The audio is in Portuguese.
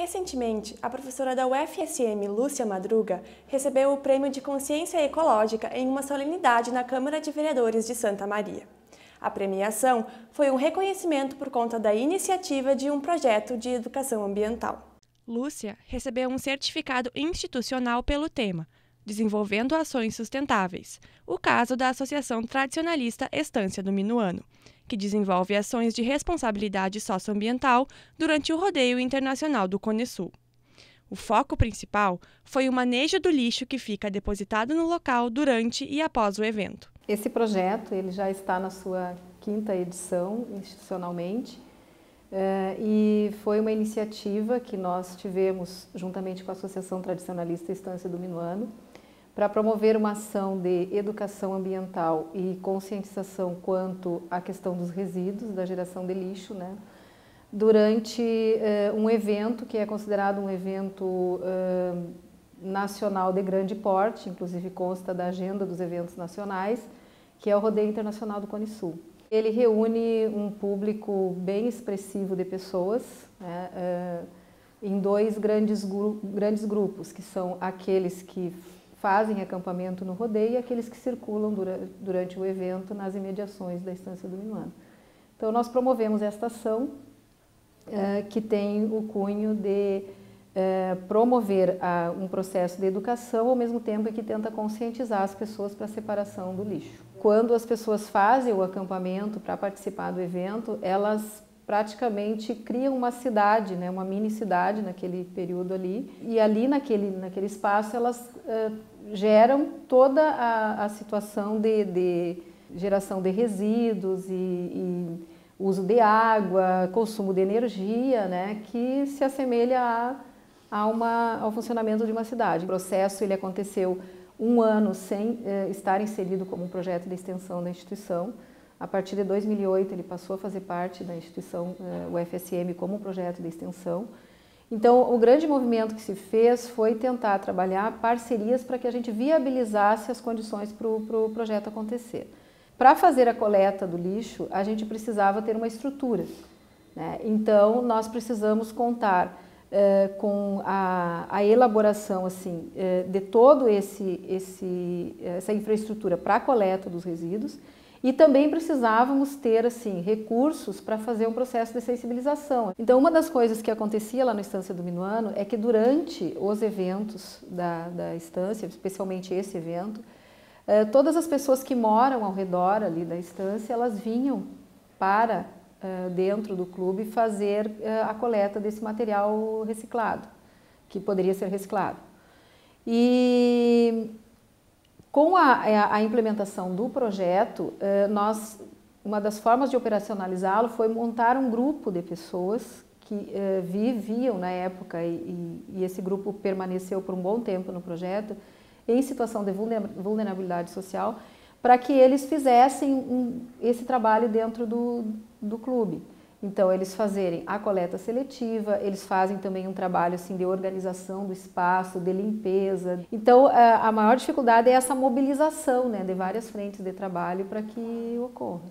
Recentemente, a professora da UFSM, Lúcia Madruga, recebeu o Prêmio de Consciência Ecológica em uma solenidade na Câmara de Vereadores de Santa Maria. A premiação foi um reconhecimento por conta da iniciativa de um projeto de educação ambiental. Lúcia recebeu um certificado institucional pelo tema Desenvolvendo Ações Sustentáveis, o caso da Associação Tradicionalista Estância do Minuano, que desenvolve ações de responsabilidade socioambiental durante o rodeio internacional do Cone Sul. O foco principal foi o manejo do lixo que fica depositado no local durante e após o evento. Esse projeto ele já está na sua quinta edição institucionalmente eh, e foi uma iniciativa que nós tivemos juntamente com a Associação Tradicionalista Estância do Minuano para promover uma ação de educação ambiental e conscientização quanto à questão dos resíduos, da geração de lixo, né? durante uh, um evento que é considerado um evento uh, nacional de grande porte, inclusive consta da agenda dos eventos nacionais, que é o Rodeio Internacional do Cone Sul. Ele reúne um público bem expressivo de pessoas, né, uh, em dois grandes, gru grandes grupos, que são aqueles que fazem acampamento no rodeio e aqueles que circulam durante o evento nas imediações da Estância do Minuano. Então, nós promovemos esta ação eh, que tem o cunho de eh, promover um processo de educação ao mesmo tempo que tenta conscientizar as pessoas para a separação do lixo. Quando as pessoas fazem o acampamento para participar do evento, elas praticamente criam uma cidade, né, uma mini cidade naquele período ali, e ali naquele, naquele espaço elas uh, geram toda a, a situação de, de, geração de resíduos e, e, uso de água, consumo de energia, né, que se assemelha a, a uma, ao funcionamento de uma cidade. O processo ele aconteceu um ano sem uh, estar inserido como um projeto de extensão da instituição, a partir de 2008, ele passou a fazer parte da instituição eh, UFSM como um projeto de extensão. Então, o grande movimento que se fez foi tentar trabalhar parcerias para que a gente viabilizasse as condições para o pro projeto acontecer. Para fazer a coleta do lixo, a gente precisava ter uma estrutura. Né? Então, nós precisamos contar uh, com a, a, elaboração assim, uh, de todo esse, esse essa infraestrutura para a coleta dos resíduos e também precisávamos ter assim recursos para fazer um processo de sensibilização. Então, uma das coisas que acontecia lá na Estância do Minuano é que durante os eventos da, da estância, especialmente esse evento, eh, todas as pessoas que moram ao redor ali da estância, elas vinham para eh, dentro do clube fazer eh, a coleta desse material reciclado, que poderia ser reciclado. E com a, é, a implementação do projeto, eh, nós, uma das formas de operacionalizá-lo foi montar um grupo de pessoas que eh, viviam na época e, e esse grupo permaneceu por um bom tempo no projeto, em situação de vulnerabilidade social, para que eles fizessem esse trabalho dentro do, do clube. Então, eles fazerem a coleta seletiva, eles fazem também um trabalho assim, de organização do espaço, de limpeza. Então, a maior dificuldade é essa mobilização né, de várias frentes de trabalho para que ocorra.